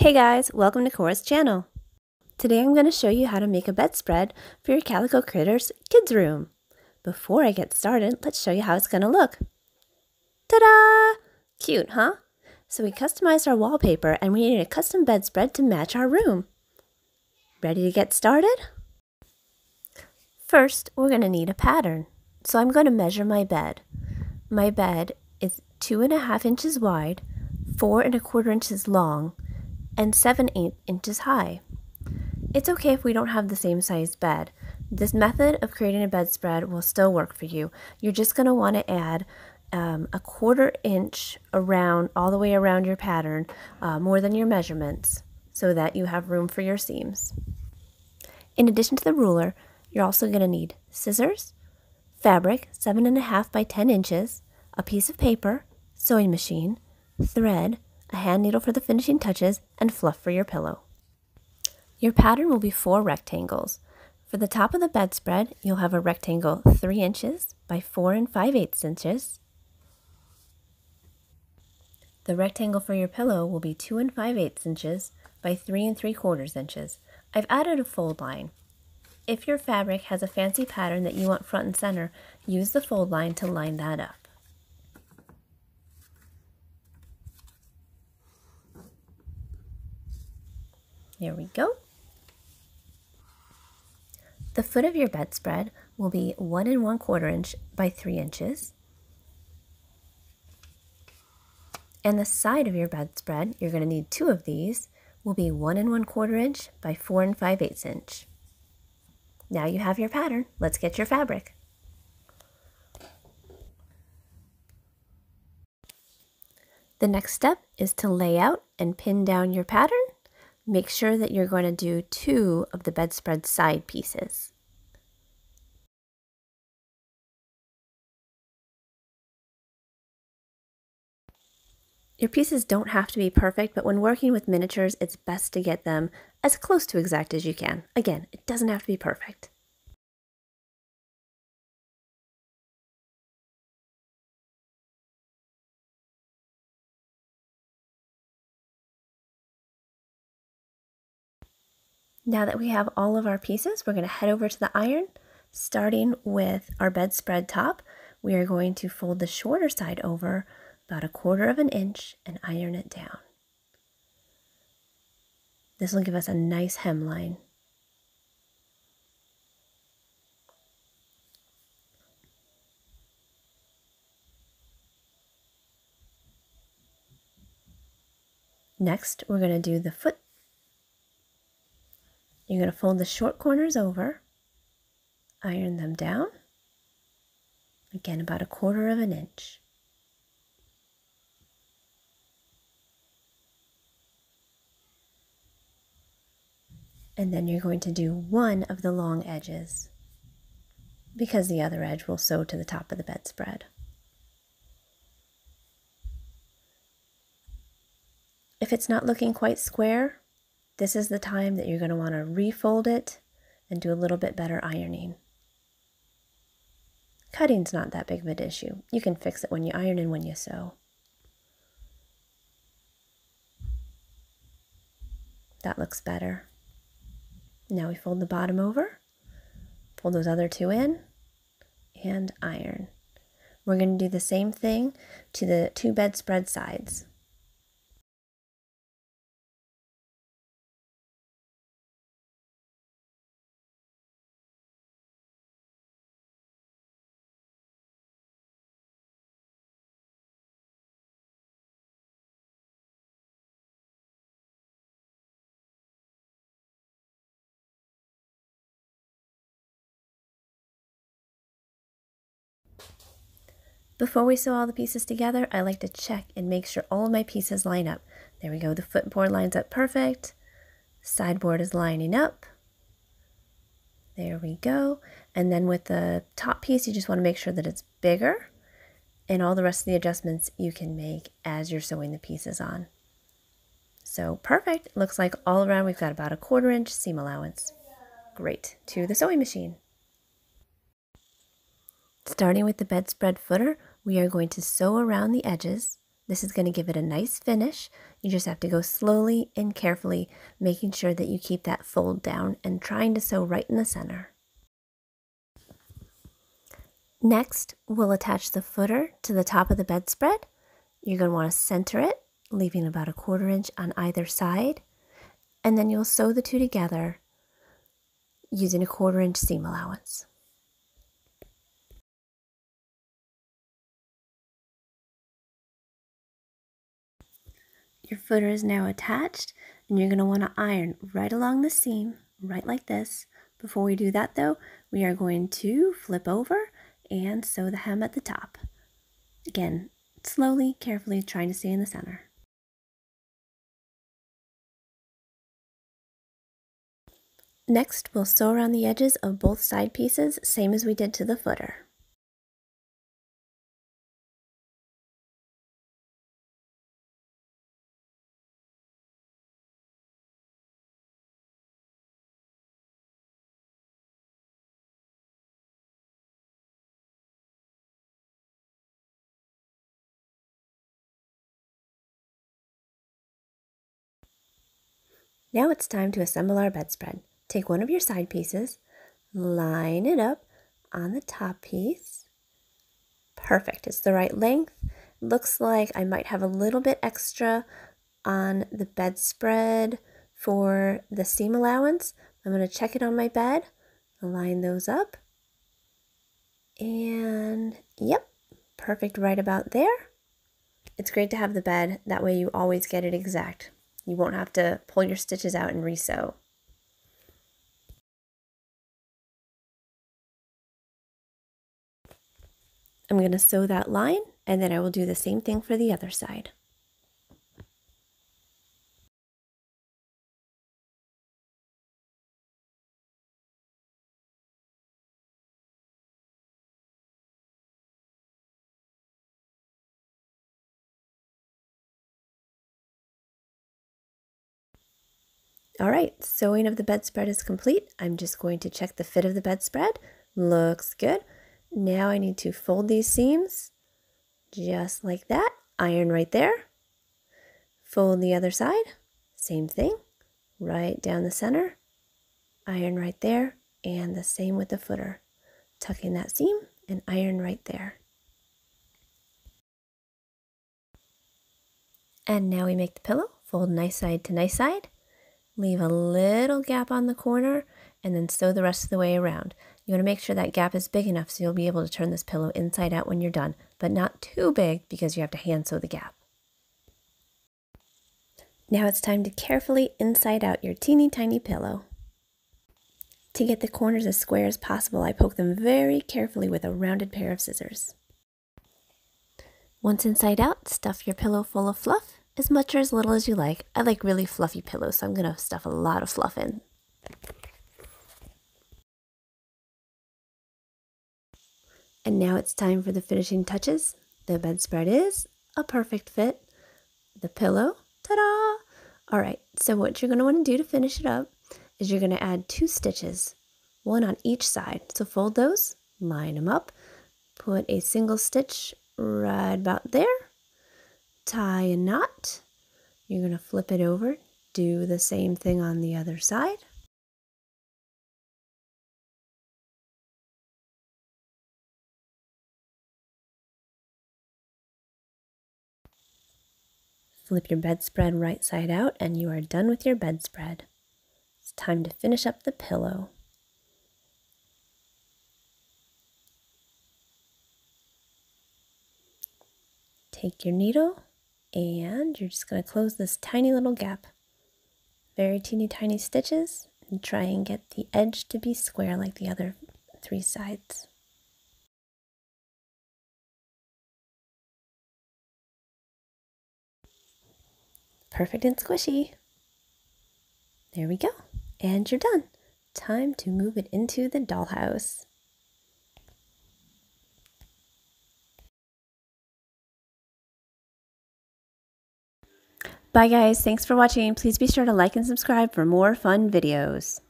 Hey guys, welcome to Cora's channel. Today I'm going to show you how to make a bedspread for your Calico Critters kids room. Before I get started, let's show you how it's going to look. Ta-da! Cute, huh? So we customized our wallpaper and we needed a custom bedspread to match our room. Ready to get started? First, we're going to need a pattern. So I'm going to measure my bed. My bed is two and a half inches wide, four and a quarter inches long, and seven eighths inches high. It's okay if we don't have the same size bed. This method of creating a bedspread will still work for you. You're just going to want to add um, a quarter inch around, all the way around your pattern, uh, more than your measurements, so that you have room for your seams. In addition to the ruler, you're also going to need scissors, fabric, seven and a half by 10 inches, a piece of paper, sewing machine, thread, a hand needle for the finishing touches, and fluff for your pillow. Your pattern will be four rectangles. For the top of the bedspread, you'll have a rectangle 3 inches by 4 and 5 eighths inches. The rectangle for your pillow will be 2 and 5 eighths inches by 3 and 3 quarters inches. I've added a fold line. If your fabric has a fancy pattern that you want front and center, use the fold line to line that up. Here we go. The foot of your bedspread will be one and one quarter inch by three inches. And the side of your bedspread, you're going to need two of these, will be one and one quarter inch by four and five eighths inch. Now you have your pattern. Let's get your fabric. The next step is to lay out and pin down your pattern make sure that you're going to do two of the bedspread side pieces. Your pieces don't have to be perfect, but when working with miniatures, it's best to get them as close to exact as you can. Again, it doesn't have to be perfect. Now that we have all of our pieces, we're going to head over to the iron. Starting with our bedspread top, we are going to fold the shorter side over about a quarter of an inch and iron it down. This will give us a nice hemline. Next, we're going to do the foot you're going to fold the short corners over, iron them down, again about a quarter of an inch. And then you're going to do one of the long edges because the other edge will sew to the top of the bedspread. If it's not looking quite square, this is the time that you're going to want to refold it and do a little bit better ironing. Cutting's not that big of an issue. You can fix it when you iron and when you sew. That looks better. Now we fold the bottom over, pull those other two in, and iron. We're going to do the same thing to the two bedspread sides. Before we sew all the pieces together, I like to check and make sure all my pieces line up. There we go, the footboard lines up perfect. Sideboard is lining up. There we go. And then with the top piece, you just want to make sure that it's bigger. And all the rest of the adjustments you can make as you're sewing the pieces on. So perfect. Looks like all around we've got about a quarter inch seam allowance. Great. To the sewing machine. Starting with the bedspread footer, we are going to sew around the edges This is going to give it a nice finish. You just have to go slowly and carefully, making sure that you keep that fold down and trying to sew right in the center. Next, we'll attach the footer to the top of the bedspread. You're going to want to center it, leaving about a quarter inch on either side, and then you'll sew the two together using a quarter inch seam allowance. Your footer is now attached and you're going to want to iron right along the seam, right like this. Before we do that though, we are going to flip over and sew the hem at the top. Again, slowly, carefully, trying to stay in the center. Next, we'll sew around the edges of both side pieces, same as we did to the footer. Now it's time to assemble our bedspread. Take one of your side pieces, line it up on the top piece. Perfect, it's the right length. Looks like I might have a little bit extra on the bedspread for the seam allowance. I'm going to check it on my bed, line those up. And yep, perfect right about there. It's great to have the bed, that way you always get it exact. You won't have to pull your stitches out and resew. I'm going to sew that line and then I will do the same thing for the other side. All right, sewing of the bedspread is complete. I'm just going to check the fit of the bedspread. Looks good. Now I need to fold these seams just like that. Iron right there. Fold the other side. Same thing. Right down the center. Iron right there. And the same with the footer. Tuck in that seam and iron right there. And now we make the pillow. Fold nice side to nice side. Leave a little gap on the corner and then sew the rest of the way around. You want to make sure that gap is big enough so you'll be able to turn this pillow inside out when you're done, but not too big because you have to hand sew the gap. Now it's time to carefully inside out your teeny tiny pillow. To get the corners as square as possible, I poke them very carefully with a rounded pair of scissors. Once inside out, stuff your pillow full of fluff, as much or as little as you like. I like really fluffy pillows, so I'm going to stuff a lot of fluff in. And now it's time for the finishing touches. The bedspread is a perfect fit. The pillow, ta-da! All right, so what you're gonna wanna do to finish it up is you're gonna add two stitches, one on each side. So fold those, line them up, put a single stitch right about there, tie a knot. You're gonna flip it over, do the same thing on the other side. Flip your bedspread right side out and you are done with your bedspread. It's time to finish up the pillow. Take your needle and you're just going to close this tiny little gap. Very teeny tiny stitches and try and get the edge to be square like the other three sides. perfect and squishy. There we go. And you're done. Time to move it into the dollhouse. Bye guys, thanks for watching. Please be sure to like and subscribe for more fun videos.